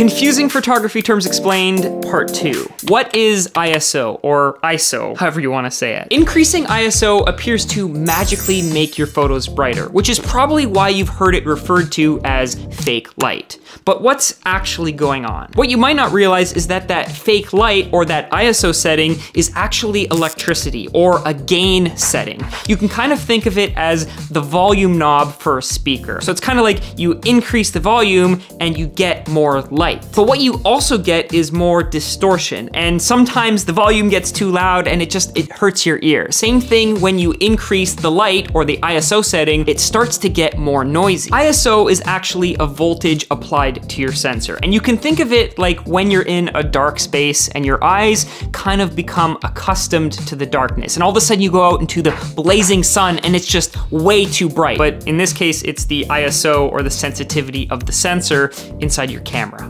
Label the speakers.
Speaker 1: Confusing photography terms explained, part two. What is ISO, or ISO, however you want to say it? Increasing ISO appears to magically make your photos brighter, which is probably why you've heard it referred to as fake light. But what's actually going on? What you might not realize is that that fake light or that ISO setting is actually electricity or a gain setting. You can kind of think of it as the volume knob for a speaker. So it's kind of like you increase the volume and you get more light. But what you also get is more distortion. And sometimes the volume gets too loud and it just, it hurts your ear. Same thing when you increase the light or the ISO setting, it starts to get more noisy. ISO is actually a voltage applied to your sensor. And you can think of it like when you're in a dark space and your eyes kind of become accustomed to the darkness. And all of a sudden you go out into the blazing sun and it's just way too bright. But in this case, it's the ISO or the sensitivity of the sensor inside your camera.